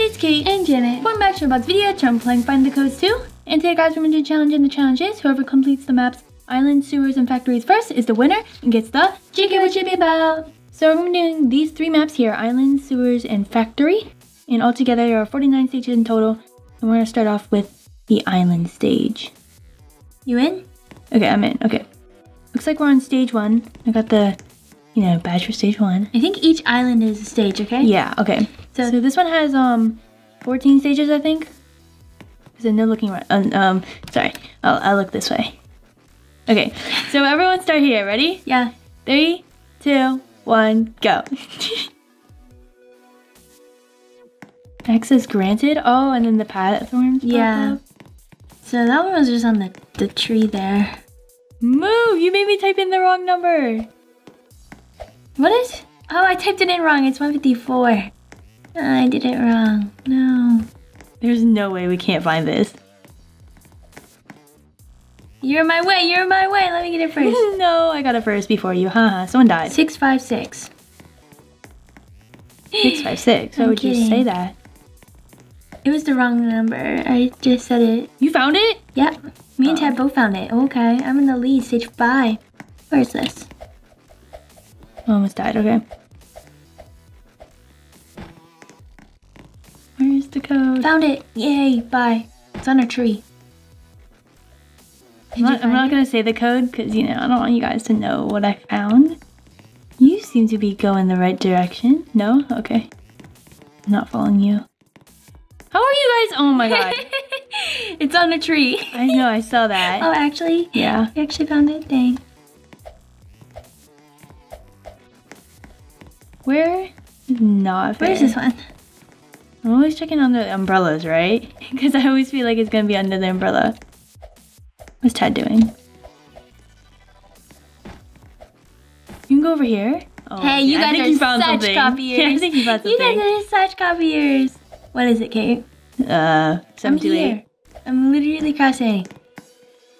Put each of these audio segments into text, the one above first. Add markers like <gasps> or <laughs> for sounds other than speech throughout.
it's Kate. And Janet. Welcome back to Roblox video. I'm playing Find the Codes 2. And today guys, we're going to do a challenge and the challenge is whoever completes the maps Islands, Sewers, and Factories first is the winner and gets the Chicken with Chippy Bell. So we're doing these three maps here, Islands, Sewers, and Factory. And altogether there are 49 stages in total. And we're going to start off with the Island stage. You in? Okay, I'm in. Okay. Looks like we're on stage one. I got the, you know, badge for stage one. I think each island is a stage, okay? Yeah, okay. So- So, this one has um 14 stages, I think. Is it no looking right? Um, um sorry. I'll, I'll look this way. Okay, so everyone start here. Ready? Yeah. Three, two, one, go. <laughs> Access granted. Oh, and then the platforms. Yeah. So that one was just on the, the tree there. Move! You made me type in the wrong number. What is? Oh, I typed it in wrong. It's 154. Ah, I did it wrong. No. There's no way we can't find this. You're in my way. You're in my way. Let me get it first. <laughs> no, I got it first before you. Haha, someone died. 656. Six five six. <gasps> Why I'm would you say that? It was the wrong number. I just said it. You found it? Yep. Me and Oh. Tad both found it. Okay. I'm in the lead. Stage 5. Where is this? Almost died. Okay. The code? Found it. Yay. Bye. It's on a tree. I'm not, I'm not gonna say the code because you know I don't want you guys to know what I found. You seem to be going the right direction. No? Okay. I'm not following you. How are you guys? Oh my god. <laughs> it's on a tree. I know. I saw that. <laughs> Oh, actually? Yeah. You actually found it? Dang. Where? Not fair. Where's this one? I'm always checking under the umbrellas, right? <laughs> Because I always feel like it's gonna be under the umbrella. What's Tad doing? You can go over here. Oh, Hey, you I guys are you such something. copiers. <laughs> Yeah, I think you found You guys are such copiers. What is it, Kate? Uh, I'm seven two eight here. I'm literally crossing.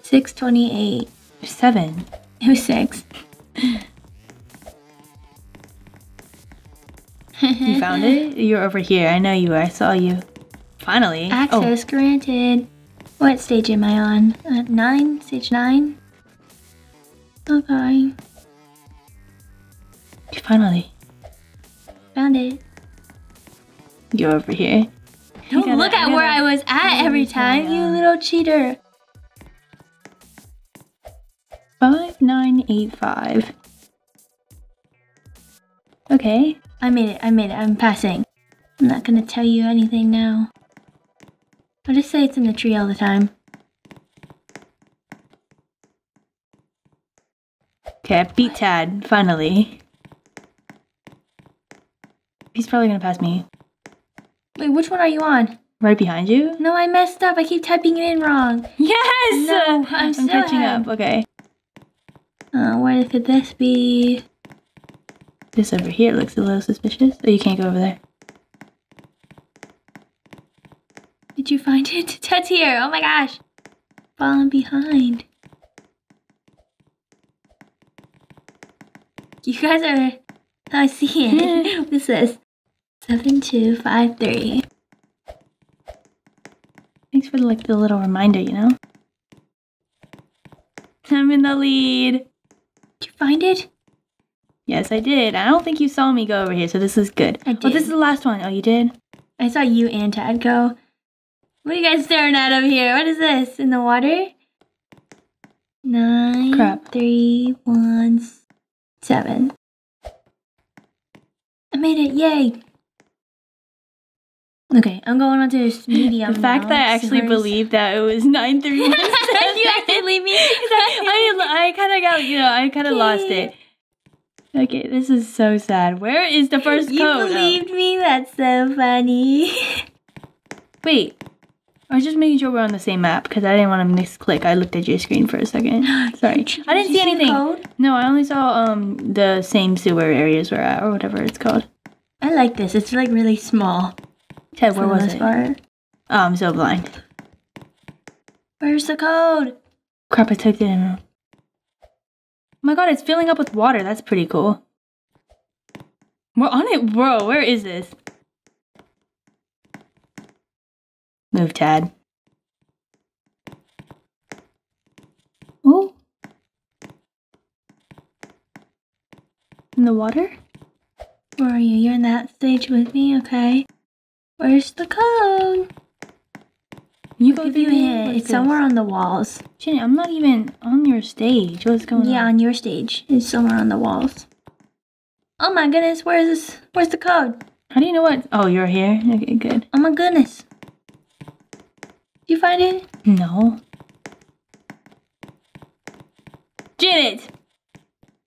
628. seven. It was 6. <laughs> You found it? <laughs> You're over here. I know you. I saw you. Finally. Oh, Access granted. What stage am I on? Uh, 9? Stage 9? Okay. oh, finally. Found it. You're over here. Don't gotta- look at I where I was at every time, you little cheater. Five nine eight five. Okay. I made it. I made it. I'm passing. I'm not gonna tell you anything now. I'll just say it's in the tree all the time. Okay, I beat Tad, finally. He's probably gonna pass me. Wait, which one are you on? Right behind you? No, I messed up. I keep typing it in wrong. Yes! No, I'm still catching ahead. up. Okay. Uh, where could this be? This over here looks a little suspicious. Oh, you can't go over there. Did you find it? <laughs> Tad's here. Oh my gosh. Falling behind. You guys are. Oh, I see it. <laughs> this is 7253. Thanks for like the little reminder, you know? I'm in the lead. Did you find it? Yes, I did. I don't think you saw me go over here, so this is good. I did. Oh, this is the last one. Oh, you did? I saw you and Tad go. What are you guys staring at over here? What is this? In the water? Nine, Crap. three, one, seven. I made it! Yay! Okay, I'm going on to this medium. the fact now. that I actually believed that it was <laughs> 931 <laughs> you actually me. <laughs> I, I kind of got, you know, I kind of lost it. Okay, this is so sad. Where is the first you code? You believed me? That's so funny. <laughs> wait. I was just making sure we're on the same map because I didn't want to misclick. I looked at your screen for a second. <gasps> Sorry. Did I didn't you see anything. code? No, I only saw um the same sewer areas we're at or whatever it's called. I like this. It's like really small. Tad, where was it? part. Oh, I'm so blind. Where's the code? Crap, I typed it in. Oh Oh my god, it's filling up with water. That's pretty cool. We're on it, bro. Where is this? Move, Tad. Oh. In the water? Where are you? You're in that stage with me, okay? Where's the code? You I'll give you a hint. It's somewhere on the walls. Jenny, I'm not even on your stage. What's going Yeah, on? Yeah, on your stage. It's somewhere on the walls. Oh my goodness, where is this? Where's the code? How do you know what? Oh, you're here? Okay, good. Oh my goodness. Did you find it? No. Janet!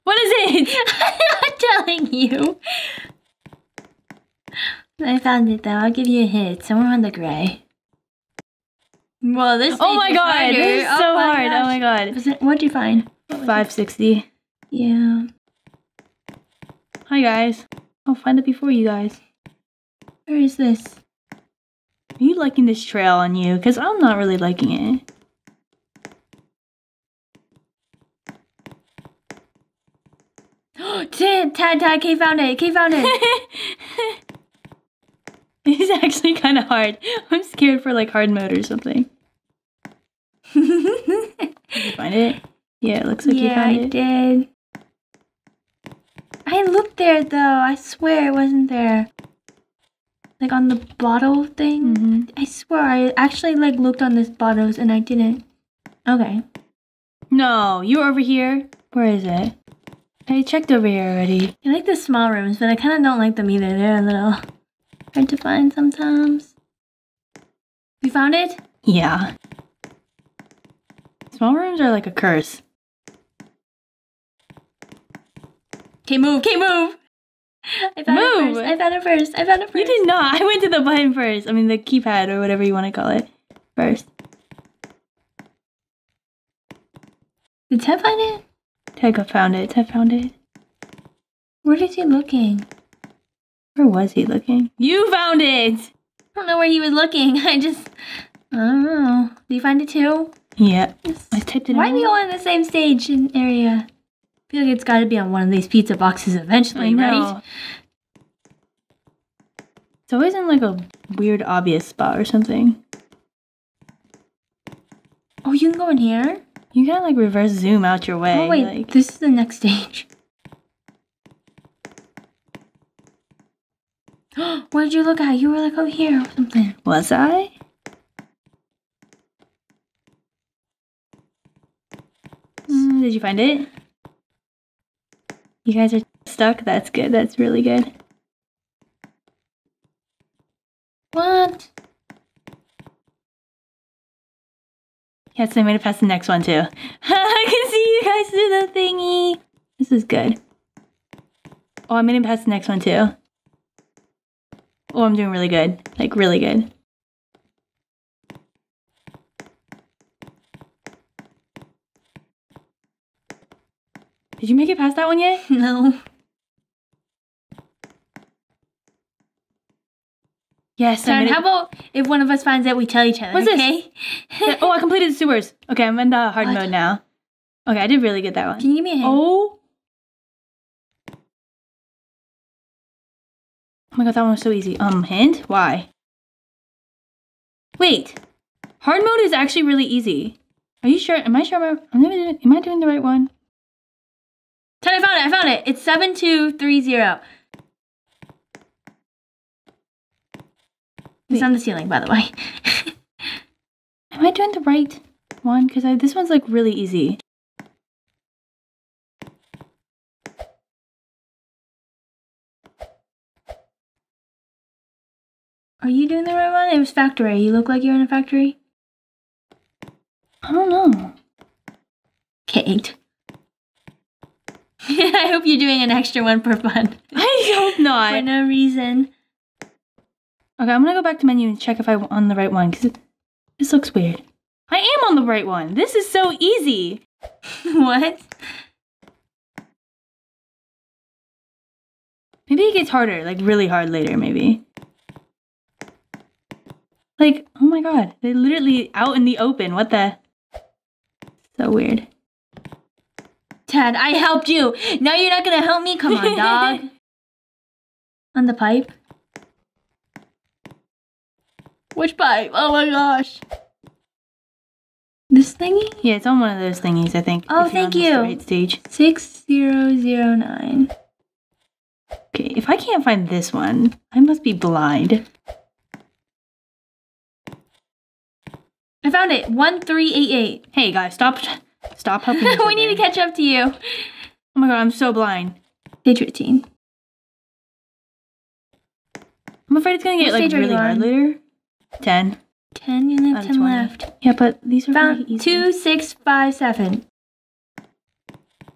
What is it? <laughs> I'm not telling you. I found it though. I'll give you a hint. Somewhere on the gray. Well, this. Oh my god, harder. this is Oh so my hard. Oh my god. It, what'd you find? What 560. Yeah. Hi guys. I'll find it before you guys. Where is this? Are you liking this trail on you? Because I'm not really liking it. <gasps> Tad, Tad, Tad, Kay found it. Kay found it. <laughs> <laughs> it's actually kind of hard. I'm scared for like hard mode or something. <laughs> Did you find it? Yeah, it looks like you yeah, found I it. did. I looked there though. I swear it wasn't there. Like on the bottle thing. hmm I swear I actually like looked on this bottles and I didn't. Okay. No, you're over here. Where is it? I checked over here already. I like the small rooms, but I kind of don't like them either. They're a little hard to find sometimes. You found it? Yeah. Small rooms are like a curse. Okay, move. Okay, move. I found Move. it first. I found it first. I found it first. You did not. I went to the button first. I mean, the keypad or whatever you want to call it first. Did Tad find it? Tad found it. Tad found it. Where is he looking? Where was he looking? You found it! I don't know where he was looking. <laughs> I just, I don't know. Did you find it too? Yeah. I typed it Why in. are we all on the same stage and area? I feel like it's got to be on one of these pizza boxes I eventually, know. right? It's always in like a weird, obvious spot or something. Oh, you can go in here. You gotta like reverse zoom out your way. oh wait, Like, this is the next <laughs> stage. <gasps> Where did you look at? You were like over here or something. was I? Mm, did you find it? You guys are stuck? That's good. That's really good. What? Yes, I made it past the next one too. <laughs> I can see you guys do the thingy. This is good. Oh, I made it past the next one too. Oh, I'm doing really good. Like, really good. Did you make it past that one yet? <laughs> No. Yes, I Dad, made how about if one of us finds out, we tell each other, What's this? okay? Yeah, <laughs> oh, I completed the sewers. Okay, I'm in the hard What? mode now. Okay, I did really good that one. Can you give me a hint? Oh. Oh my god, that one was so easy. Um, hint? Why? Wait. Hard mode is actually really easy. Are you sure? Am I sure? I'm, I'm doing, am I doing the right one? Tad, I found it. I found it. It's 7230. It's on the ceiling, by the way. <laughs> Am I doing the right one? Because this one's like really easy. Are you doing the right one? It was factory. You look like you're in a factory. I don't know. Kate. <laughs> I hope you're doing an extra one for fun. <laughs> I hope not. for no reason. Okay, I'm gonna go back to menu and check if I'm on the right one because this looks weird. I am on the right one. This is so easy. <laughs> what? Maybe it gets harder, like really hard later, maybe. Like, oh my god, they're literally out in the open. What the? So weird. Tad, I helped you. Now you're not gonna help me? Come on, dog. <laughs> <laughs> on the pipe. Which pipe? Oh my gosh. This thingy? Yeah, it's on one of those thingies, I think. Oh, thank you. Right stage. 6009. Okay, if I can't find this one, I must be blind. I found it. 1388. Hey guys, stop, stop helping. <laughs> we need to catch up to you. Oh my god, I'm so blind. Stage 15. I'm afraid it's gonna get What like stage are you really hard later. Ten. 10, you have 10 20. left. Yeah, but these are Found pretty easy. 2657.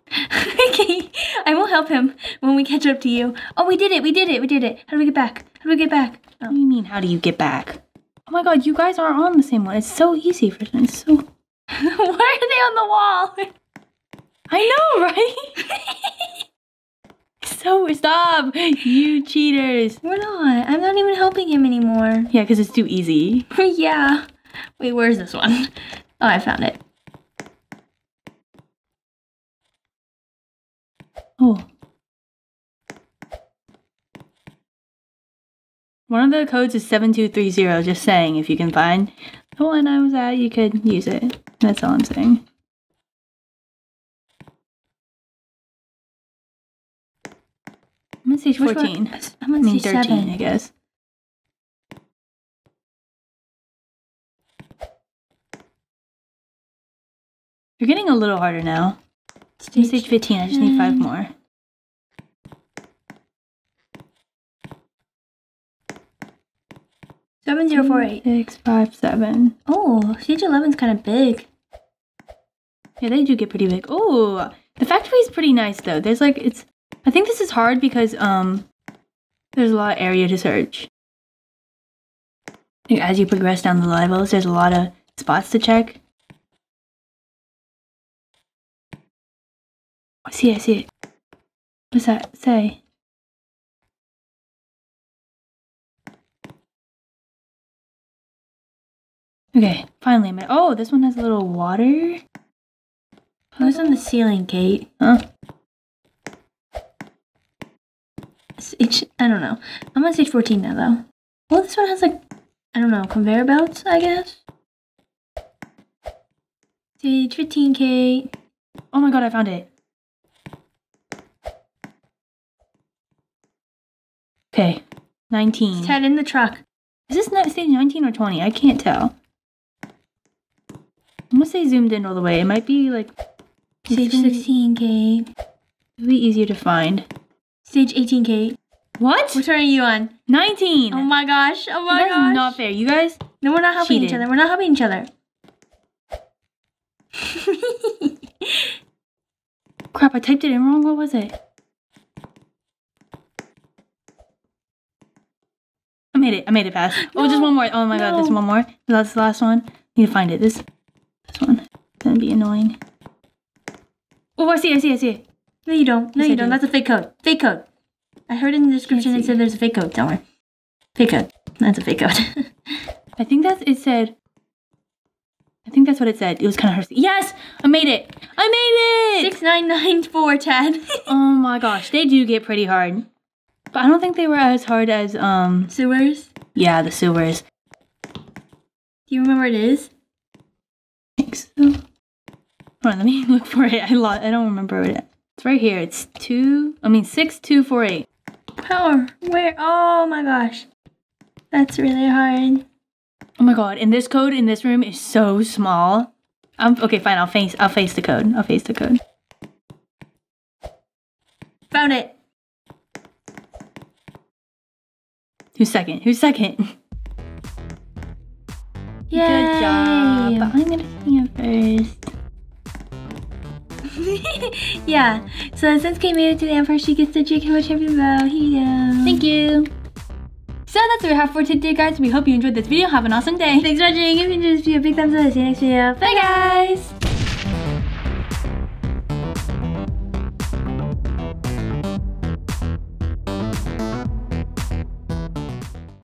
<laughs> okay, I will help him when we catch up to you. Oh, we did it, we did it, we did it. How do we get back? How do we get back? What do you mean? How do you get back? Oh my god, you guys are on the same one. It's so easy for them. It's so. <laughs> Why are they on the wall? I know, right? <laughs> so stop, you cheaters. We're not. I'm not even helping him anymore. Yeah, because it's too easy. <laughs> yeah. Wait, where's this one? Oh, I found it. Oh. One of the codes is 7230, just saying, if you can find the one I was at, you could use it. That's all I'm saying. I'm on stage Which one? 14. I'm I mean, stage 13, seven. I guess. You're getting a little harder now. I'm stage 15, I just need five mm. more. Seven zero four eight. Six, five, seven. Oh, stage eleven's kind of big. Yeah, they do get pretty big. Oh, the factory is pretty nice though. There's like it's. I think this is hard because um, there's a lot of area to search. As you progress down the levels, there's a lot of spots to check. I see, I see it. What's that say? Okay, finally, I'm at. Oh, this one has a little water. Who's on the ceiling, Kate? Huh? Stage, I don't know. I'm on stage 14 now, though. Well, this one has like, I don't know, conveyor belts, I guess. Stage 15, Kate. Oh my god, I found it. Okay, 19. Tad in the truck. Is this stage 19 or 20? I can't tell. I'm gonna say zoomed in all the way. It might be like Stage 16, Kate. it'll be easier to find. Stage 18, Kate. What? Which one are you on? 19. Oh my gosh. Oh my That's gosh. not fair. You guys. no, we're not helping each other. We're not helping each other. <laughs> Crap, I typed it in wrong. What was it? I made it. I made it fast. Oh, just one more. Oh my god, there's one more. That's the last one. Need to find it. This, one. It's gonna be annoying. Oh, I see. I see. I see. it. no, you don't. No, Yes, you don't. do. That's a fake code. Fake code. I heard in the description it said there's a fake code. Don't worry. Fake code. That's a fake code. <laughs> I think that's it said. I think that's what it said. It was kind of hard. Yes, I made it. I made it. 6994, Tad. <laughs> Oh my gosh, they do get pretty hard. But I don't think they were as hard as um. Sewers. Yeah, the sewers. Do you remember what it is? So. Hold on, let me <laughs> look for it. I I don't remember it. It's right here. It's two. I mean six two four eight. Power. Where? Oh my gosh. That's really hard. Oh my god! And this code in this room is so small. Um. Okay, fine. I'll face. I'll face the code. I'll face the code. Found it. Who's second? Who's second? <laughs> Yay. Good job. But I'm gonna sing it first. <laughs> yeah. So since Kate made it to the first, she gets the JK champion bow. Here you go. Thank you. So that's what we have for today, guys. We hope you enjoyed this video. Have an awesome day. Thanks for watching. If you enjoyed this video, big thumbs up. See you next video. Bye, guys.